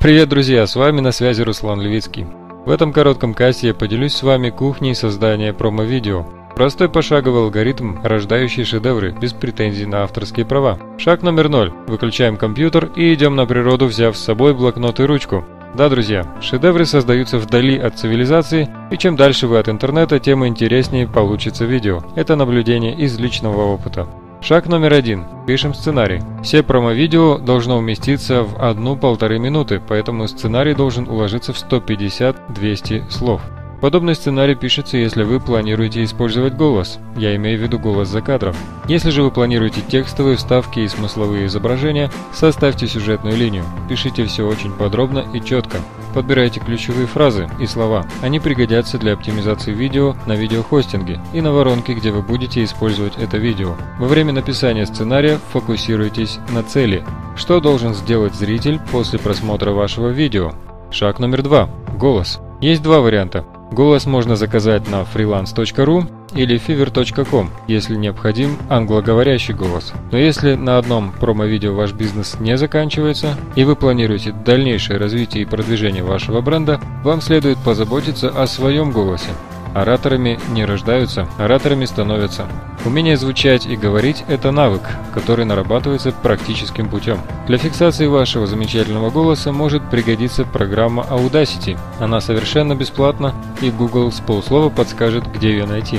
Привет, друзья! С вами на связи Руслан Левицкий. В этом коротком касте я поделюсь с вами кухней создания промо-видео. Простой пошаговый алгоритм, рождающий шедевры без претензий на авторские права. Шаг номер ноль. Выключаем компьютер и идем на природу, взяв с собой блокнот и ручку. Да, друзья, шедевры создаются вдали от цивилизации, и чем дальше вы от интернета, тем интереснее получится видео. Это наблюдение из личного опыта. Шаг номер один. Пишем сценарий. Все промо-видео должно уместиться в одну-полторы минуты, поэтому сценарий должен уложиться в 150-200 слов. Подобный сценарий пишется, если вы планируете использовать голос, я имею в виду голос за кадром. Если же вы планируете текстовые вставки и смысловые изображения, составьте сюжетную линию. Пишите все очень подробно и четко. Подбирайте ключевые фразы и слова. Они пригодятся для оптимизации видео на видеохостинге и на воронке, где вы будете использовать это видео. Во время написания сценария фокусируйтесь на цели. Что должен сделать зритель после просмотра вашего видео? Шаг номер два. Голос. Есть два варианта. Голос можно заказать на freelance.ru или fiverr.com, если необходим англоговорящий голос. Но если на одном промо-видео ваш бизнес не заканчивается и вы планируете дальнейшее развитие и продвижение вашего бренда, вам следует позаботиться о своем голосе. Ораторами не рождаются, ораторами становятся. Умение звучать и говорить – это навык, который нарабатывается практическим путем. Для фиксации вашего замечательного голоса может пригодиться программа Audacity. Она совершенно бесплатна, и Google с полуслова подскажет, где ее найти.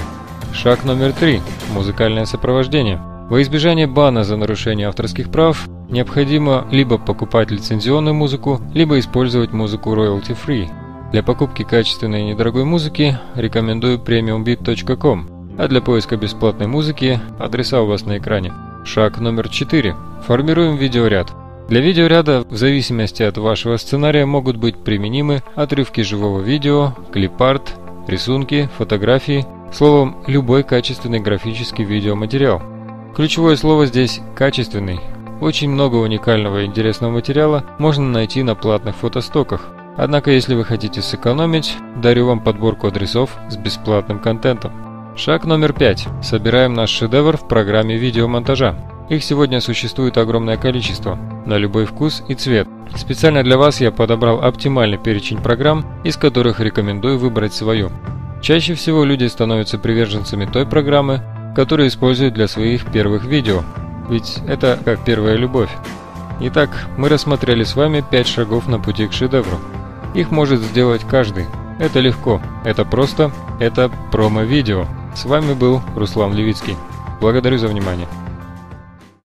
Шаг номер три. Музыкальное сопровождение. Во избежание бана за нарушение авторских прав необходимо либо покупать лицензионную музыку, либо использовать музыку royalty-free. Для покупки качественной и недорогой музыки рекомендую premiumbit.com, а для поиска бесплатной музыки адреса у вас на экране. Шаг номер 4. Формируем видеоряд. Для видеоряда в зависимости от вашего сценария могут быть применимы отрывки живого видео, клипарт, рисунки, фотографии, словом, любой качественный графический видеоматериал. Ключевое слово здесь «качественный». Очень много уникального и интересного материала можно найти на платных фотостоках. Однако, если вы хотите сэкономить, дарю вам подборку адресов с бесплатным контентом. Шаг номер пять. Собираем наш шедевр в программе видеомонтажа. Их сегодня существует огромное количество, на любой вкус и цвет. Специально для вас я подобрал оптимальный перечень программ, из которых рекомендую выбрать свою. Чаще всего люди становятся приверженцами той программы, которую используют для своих первых видео, ведь это как первая любовь. Итак, мы рассмотрели с вами 5 шагов на пути к шедевру. Их может сделать каждый. Это легко, это просто, это промо-видео. С вами был Руслан Левицкий. Благодарю за внимание.